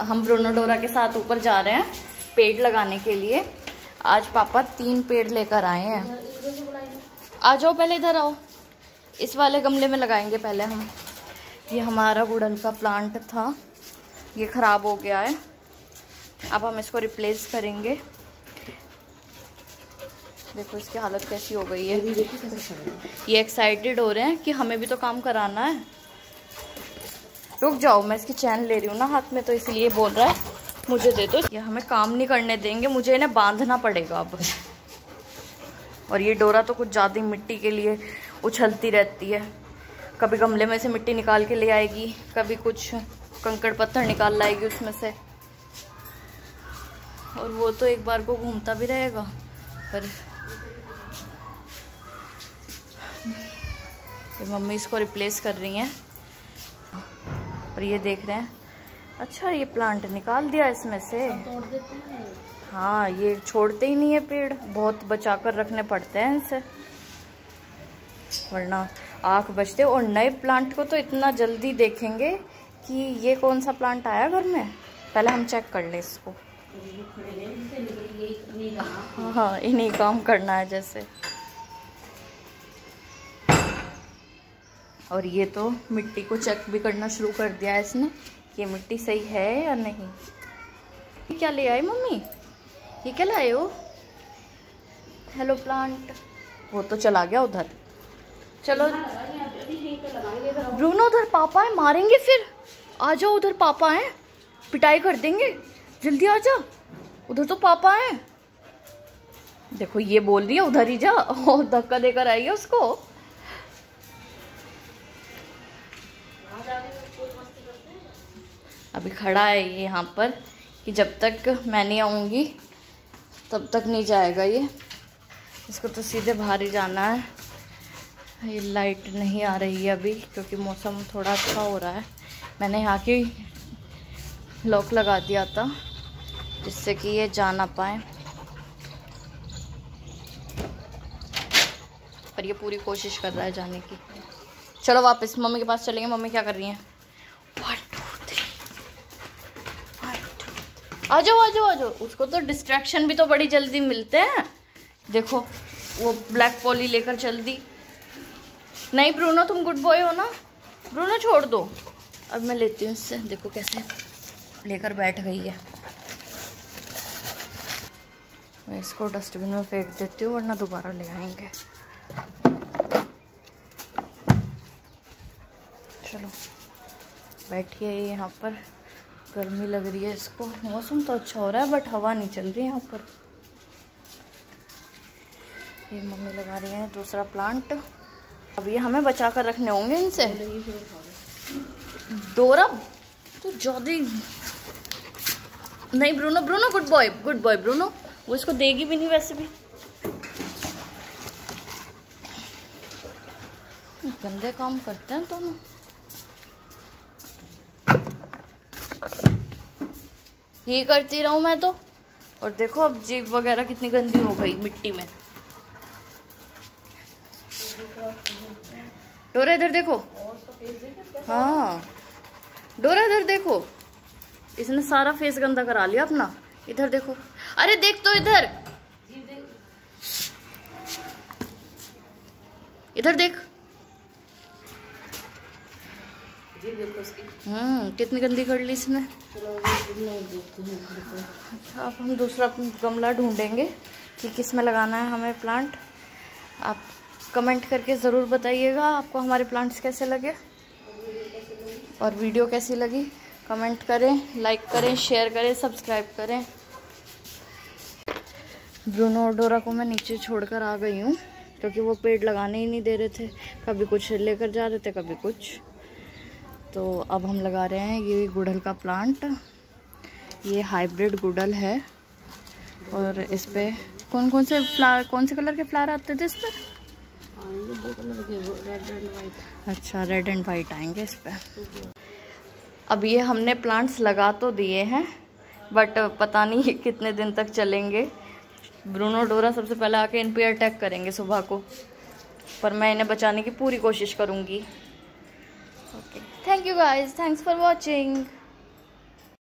हम ब्रोनोडोरा के साथ ऊपर जा रहे हैं पेड़ लगाने के लिए। आज पापा तीन पेड़ लेकर आए हैं। आ जाओ, पहले इधर आओ। इस वाले गमले में लगाएँगे पहले हम। ये हमारा वुडन का प्लांट था। ये ख़राब हो गया है। अब हम इसको रिप्लेस करेंगे। देखो, इसकी हालत कैसी हो गई है। ये एक्साइटेड हो रहे हैं कि हमें भी तो काम कराना है। रुक जाओ, मैं इसकी चैन ले रही हूँ ना हाथ में तो इसलिए बोल रहा है, मुझे दे दो। ये हमें काम नहीं करने देंगे, मुझे इन्हें बांधना पड़ेगा अब। और ये डोरा तो कुछ ज़्यादा मिट्टी के लिए उछलती रहती है। कभी गमले में से मिट्टी निकाल के ले आएगी, कभी कुछ कंकड़ पत्थर निकाल लाएगी उसमें से। और वो तो एक बार को घूमता भी रहेगा, पर मम्मी इसको रिप्लेस कर रही हैं। और ये देख रहे हैं। अच्छा ये प्लांट निकाल दिया इसमें से। तोड़ देते हैं हाँ ये छोड़ते ही नहीं है पेड़। बहुत बचा कर रखने पड़ते हैं इनसे। वरना आँख बचते और नए प्लांट को तो इतना जल्दी देखेंगे कि ये कौन सा प्लांट आया घर में? पहले हम चेक कर लें इसको। हाँ इन्हीं काम करना है जैसे। और ये तो मिट्टी को चेक भी करना शुरू कर दिया है इसने कि मिट्टी सही है या नहीं। ये क्या ले आए मम्मी? ये क्या लाए हो? हेलो प्लांट वो तो चला गया उधर। चलो। ब्रूनो, उधर पापा है, मारेंगे फिर। आ जाओ, उधर पापा हैं। पिटाई कर देंगे। जल्दी आ जा। उधर तो पापा हैं। देखो, ये बोल रही है, उधर ही जा। और धक्का देकर आई है उसको। अभी खड़ा है ये यहाँ पर कि जब तक मैं नहीं आऊँगी, तब तक नहीं जाएगा ये। इसको तो सीधे बाहर ही जाना है। ये लाइट नहीं आ रही है अभी, क्योंकि मौसम थोड़ा अच्छा हो रहा है। मैंने यहाँ की लॉक लगा दिया था, जिससे कि ये जा ना पाए। पर ये पूरी कोशिश कर रहा है जाने की। चलो वापस मम्मी के पास चलेंगे। मम्मी क्या कर रही हैं? आ जाओ आ जाओ आ जाओ। उसको तो डिस्ट्रैक्शन भी तो बड़ी जल्दी मिलते हैं। देखो वो ब्लैक पॉली लेकर चल दी नहीं ब्रूनो तुम गुड बॉय हो ना? ब्रूनो छोड़ दो। अब मैं लेती हूँ इससे। देखो कैसे लेकर बैठ गई है। मैं इसको डस्टबिन में फेंक देती हूँ वरना दोबारा ले आएँगे। चलो। बैठिए यहाँ पर। गर्मी लग रही है इसको। मौसम तो अच्छा हो रहा है बट हवा नहीं चल रही यहाँ पर। ये मम्मी लगा रही है दूसरा प्लांट अब ये हमें बचा कर रखने होंगे इनसे। डोरा तो ज़्यादा नहीं, Bruno Bruno good boy good boy Bruno. वो इसको देगी भी नहीं वैसे भी। गंदे काम करते हैं दोनों। तो ये करती रहूँ मैं तो। और देखो अब जीप वगैरह कितनी गंदी हो गई मिट्टी में। डोरा इधर देखो। हाँ। डोरा इधर देखो। इसने सारा फेस गंदा करा लिया अपना। इधर देखो। अरे देख तो इधर। इधर देख। हम्म कितनी गंदी कर ली इसने? अच्छा अब हम दूसरा गमला ढूंढेंगे कि किसमें लगाना है हमें प्लांट आप कमेंट करके ज़रूर बताइएगा आपको हमारे प्लांट्स कैसे लगे और वीडियो कैसी लगी। कमेंट करें लाइक करें शेयर करें सब्सक्राइब करें। ब्रूनो और डोरा को मैं नीचे छोड़कर आ गई हूँ क्योंकि वो पेड़ लगाने ही नहीं दे रहे थे। कभी कुछ लेकर जा रहे थे कभी कुछ। तो अब हम लगा रहे हैं ये गुड़हल का प्लांट ये हाइब्रिड गुड़हल है। और इस पर कौन कौन से फ्लावर कौन से कलर के फ्लावर आते थे इस पर अच्छा रेड एंड वाइट आएँगे इस पर अब ये हमने प्लांट्स लगा तो दिए हैं बट पता नहीं कितने दिन तक चलेंगे। ब्रूनो डोरा सबसे पहले आके इन पर अटैक करेंगे सुबह को। पर मैं इन्हें बचाने की पूरी कोशिश करूँगी। Thank you guys. Thanks for watching